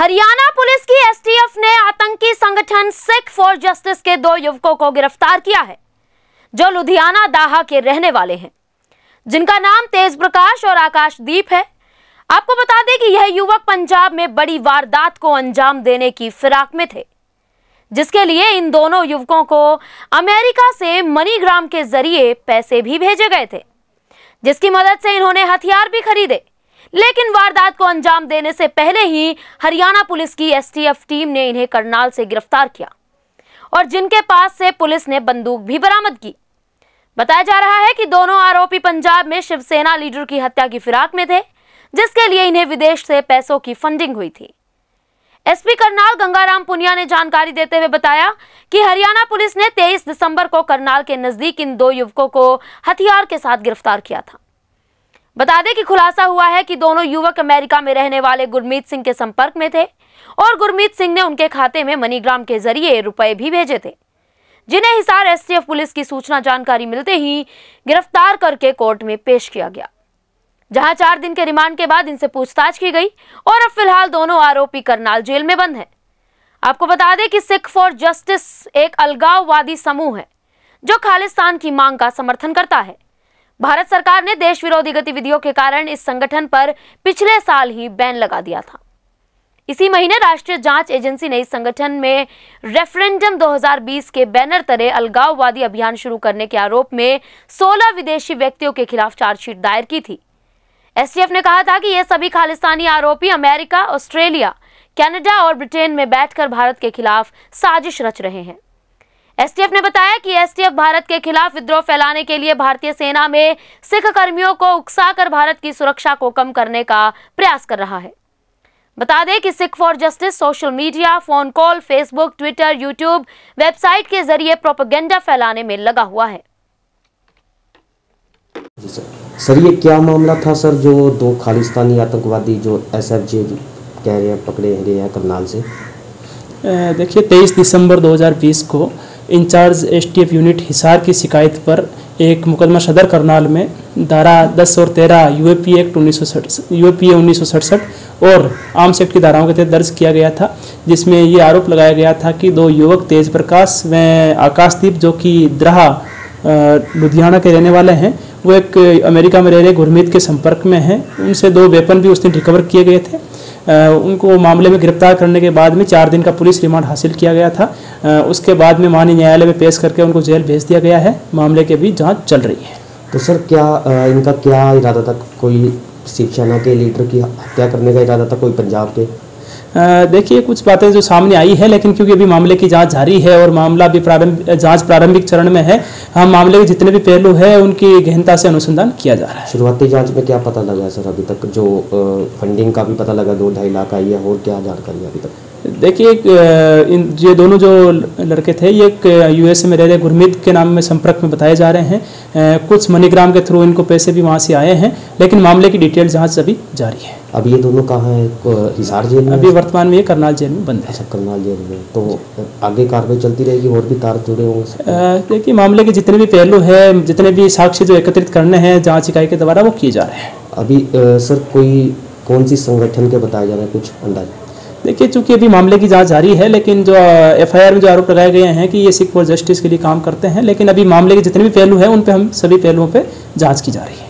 Haryana police की STF ने आतंकी संगठन सिख फॉर जस्टिस के दो युवकों को गिरफ़्तार किया है, जो लुधियाना दाहा के रहने वाले हैं। जिनका नाम तेज प्रकाश और आकाशदीप है। आपको बता दें कि यह युवक पंजाब में बड़ी वारदात को अंजाम देने की फिराक में थे, जिसके लिए इन दोनों युवकों को अमेरिका से मनीग्राम के ज़रिए पैसे भी भेजे गए थे, जिसकी मदद से इन्होंने हथियार भी खरीदे। लेकिन वारदात को अंजाम देने से पहले ही हरियाणा पुलिस की एसटीएफ टीम ने इन्हें करनाल से गिरफ़्तार किया और जिनके पास से पुलिस ने बंदूक भी बरामद की। बताया जा रहा है कि दोनों आरोपी पंजाब में शिवसेना लीडर की हत्या की फिराक में थे, जिसके लिए इन्हें विदेश से पैसों की फंडिंग हुई थी। एसपी करनाल गंगाराम पुनिया ने जानकारी देते हुए बताया कि हरियाणा पुलिस ने 23 दिसंबर को करनाल के नज़दीक इन दो युवकों को हथियार के साथ गिरफ़्तार किया था। बता दें कि खुलासा हुआ है कि दोनों युवक अमेरिका में रहने वाले गुरमीत सिंह के संपर्क में थे और गुरमीत सिंह ने उनके खाते में मनीग्राम के ज़रिए रुपए भी भेजे थे। जिन्हें हिसार एसटीएफ पुलिस की सूचना जानकारी मिलते ही गिरफ़्तार करके कोर्ट में पेश किया गया। जहाँ चार दिन के रिमांड के बाद इनसे पूछताछ की गई और अब फ़िलहाल दोनों आरोपी करनाल जेल में बंद हैं। आपको बता दें कि सिख फॉर जस्टिस एक अलगाववादी समूह है, जो खालिस्तान की मांग का समर्थन करता है। भारत सरकार ने देश विरोधी गतिविधियों के कारण इस संगठन पर पिछले साल ही बैन लगा दिया था। इसी महीने राष्ट्रीय जाँच एजेंसी ने इस संगठन में रेफरेंडम 2020 के बैनर तले अलगाववादी अभियान शुरू करने के आरोप में 16 विदेशी व्यक्तियों के खिलाफ चार्जशीट दायर की थी। एसटीएफ ने कहा था कि ये सभी खालिस्तानी आरोपी अमेरिका, ऑस्ट्रेलिया, कनाडा और ब्रिटेन में बैठकर भारत के खिलाफ साजिश रच रहे हैं। एसटीएफ ने बताया कि एसटीएफ भारत के खिलाफ विद्रोह फैलाने के लिए भारतीय सेना में सिख कर्मियों को उकसाकर भारत की सुरक्षा को कम करने का प्रयास कर रहा है। बता दें कि Sikh for justice social media phone call Facebook Twitter YouTube website के ज़रिए प्रोपेगेंडा फैलाने में लगा हुआ है। सर सर ये क्या मामला था सर जो दो खालिस्तानी आतंकवादी जो एस एफ़ जे कह रहे हैं पकड़े गए हैं करनाल से? देखिए 23 दिसंबर 2020 को इंचार्ज एसटीएफ यूनिट हिसार की शिकायत पर एक मुकदमा सदर करनाल में, धारा 10 और 13 यूएपी एक्ट उन्नीस यूएपी उन्नीस और आर्म्स एक्ट की धाराओं के तहत दर्ज किया गया था, जिसमें ये आरोप लगाया गया था कि दो युवक तेज प्रकाश व आकाशदीप, जो कि द्राहा लुधियाना के रहने वाले हैं, वो एक अमेरिका में रह रहे गुरमीत के संपर्क में हैं। उनसे दो वेपन भी उस दिन रिकवर किए गए थे। उनको मामले में गिरफ़्तार करने के बाद में चार दिन का पुलिस रिमांड हासिल किया गया था। उसके बाद में माननीय न्यायालय में पेश करके उनको जेल भेज दिया गया है। मामले की भी जाँच चल रही है। तो सर, क्या इनका क्या इरादा था? कोई शिवसेना के लीडर की हत्या करने का इरादा था? कोई पंजाब के देखिए कुछ बातें जो सामने आई है लेकिन क्योंकि अभी मामले की जाँच जारी है और मामला भी प्रारंभ जाँच प्रारंभिक चरण में है हम मामले के जितने भी पहलू हैं उनकी गहनता से अनुसंधान किया जा रहा है। शुरुआती जाँच में क्या पता लगा है सर अभी तक? जो फंडिंग का भी पता लगा दो ढाई लाख आई है और क्या जानकारी है अभी तक? देखिए इन ये दोनों जो लड़के थे ये एक यूएसए में रह रहे गुरमीत के नाम में संपर्क में बताए जा रहे हैं। कुछ मनीग्राम के थ्रू इनको पैसे भी वहाँ से आए हैं लेकिन मामले की डिटेल जाँच अभी जारी है। अब ये दोनों कहाँ हैं? हिसार जेल में? अभी वर्तमान में ये करनाल जेल में बंद है। अच्छा करनाल जेल में। तो आगे कार्रवाई चलती रहेगी और भी तार जुड़े होंगे? देखिए मामले के जितने भी पहलू हैं जितने भी साक्ष्य जो एकत्रित करने हैं जाँच इकाई के द्वारा वो किए जा रहे हैं। अभी अ, सर कोई कौन सी संगठन के बताया जा रहा है? कुछ अंदाज़ा? देखिए चूँकि अभी मामले की जाँच जारी है लेकिन जो एफआईआर में जो आरोप लगाए गए हैं कि ये सिख फॉर जस्टिस के लिए काम करते हैं लेकिन अभी मामले के जितने भी पहलू हैं उन पे हम सभी पहलुओं पर जाँच की जा रही है।